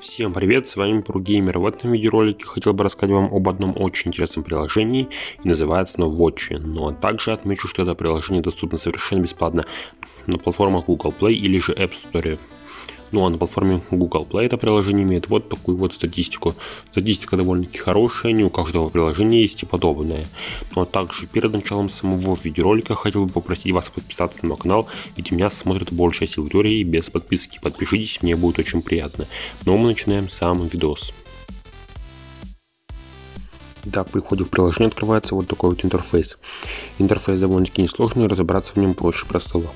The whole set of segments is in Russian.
Всем привет, с вами ProGamer. В этом видеоролике хотел бы рассказать вам об одном очень интересном приложении, и называется оно Watch. Но также отмечу, что это приложение доступно совершенно бесплатно на платформах Google Play или же App Store. Ну а на платформе Google Play это приложение имеет вот такую вот статистику. Статистика довольно-таки хорошая, не у каждого приложения есть и подобное. Ну а также перед началом самого видеоролика хотел бы попросить вас подписаться на мой канал, ведь меня смотрит большая сила аудитории без подписки. Подпишитесь, мне будет очень приятно. Но мы начинаем сам видос. Итак, при входе в приложение открывается вот такой вот интерфейс. Интерфейс довольно-таки несложный, разобраться в нем проще простого.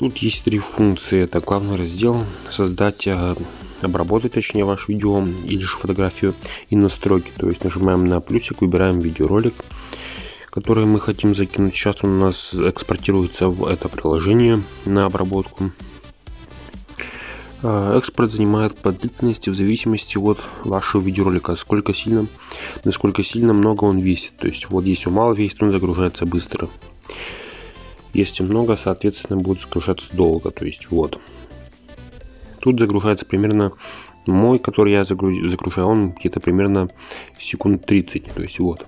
Тут есть три функции. Это главный раздел, создать, а, обработать точнее ваш видео или же фотографию и настройки. То есть нажимаем на плюсик, выбираем видеоролик, который мы хотим закинуть. Сейчас он у нас экспортируется в это приложение на обработку. А, экспорт занимает по длительности в зависимости от вашего видеоролика, сколько сильно, насколько сильно много он весит. То есть вот если он мало весит, он загружается быстро. Если много, соответственно, будет загружаться долго. То есть вот. Тут загружается примерно мой, который я загружаю, он где-то примерно секунд 30. То есть вот.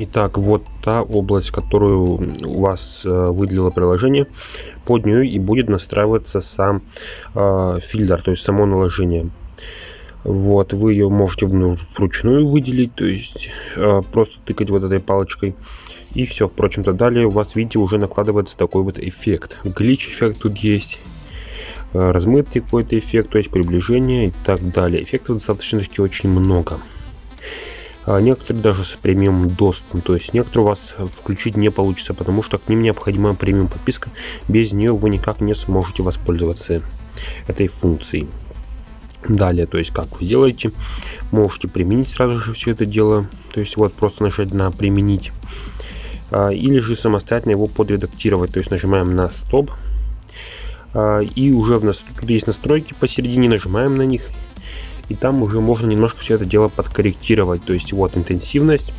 Итак, вот та область, которую у вас э, выделило приложение. Под нее и будет настраиваться сам э, фильтр, то есть само наложение. Вот, вы ее можете вручную выделить, то есть э, просто тыкать вот этой палочкой. И все, впрочем-то, далее у вас, видите, уже накладывается такой вот эффект. Глич эффект тут есть, э, размытый какой-то эффект, то есть приближение и так далее. Эффектов достаточно таки очень много. А некоторые даже с премиум доступом, то есть некоторые у вас включить не получится, потому что к ним необходима премиум подписка, без нее вы никак не сможете воспользоваться этой функцией. Далее, то есть как вы делаете, можете применить сразу же все это дело, то есть вот просто нажать на применить или же самостоятельно его подредактировать. То есть нажимаем на стоп а, и уже в нас тут есть настройки посередине, нажимаем на них и там уже можно немножко все это дело подкорректировать. То есть вот интенсивность,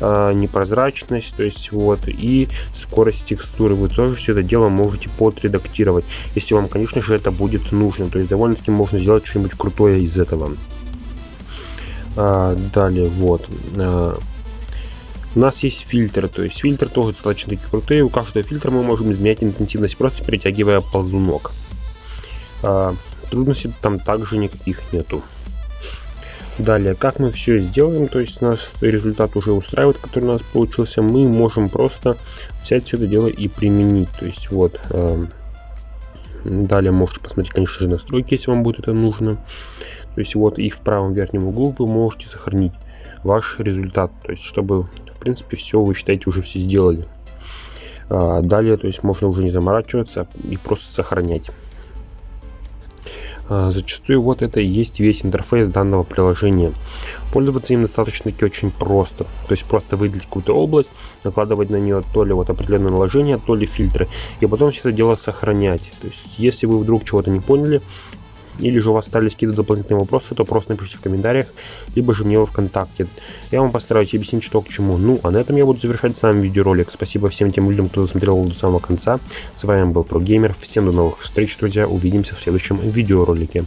а, непрозрачность, то есть вот и скорость текстуры. Вы тоже все это дело можете подредактировать, если вам, конечно же, это будет нужно. То есть довольно-таки можно сделать что-нибудь крутое из этого. далее вот у нас есть фильтр, то есть фильтр тоже достаточно таки крутой. У каждого фильтра мы можем изменять интенсивность, просто перетягивая ползунок. А, трудностей там также никаких нету. Далее, как мы все сделаем, то есть нас результат уже устраивает, который у нас получился, мы можем просто взять все это дело и применить. То есть вот, э, далее можете посмотреть, конечно же, настройки, если вам будет это нужно. То есть вот и в правом верхнем углу вы можете сохранить ваш результат, то есть чтобы принципе, все, вы считаете, уже все сделали. А, далее, то есть можно уже не заморачиваться и просто сохранять. А, зачастую вот это и есть весь интерфейс данного приложения. Пользоваться им достаточно-таки очень просто. То есть просто выделить какую-то область, накладывать на нее то ли вот определенное наложение, то ли фильтры, и потом все это дело сохранять. То есть если вы вдруг чего-то не поняли, или же у вас остались какие-то дополнительные вопросы, то просто напишите в комментариях, либо же мне в ВКонтакте. Я вам постараюсь объяснить, что к чему. Ну, а на этом я буду завершать сам видеоролик. Спасибо всем тем людям, кто досмотрел его до самого конца. С вами был ProGamer. Всем до новых встреч, друзья. Увидимся в следующем видеоролике.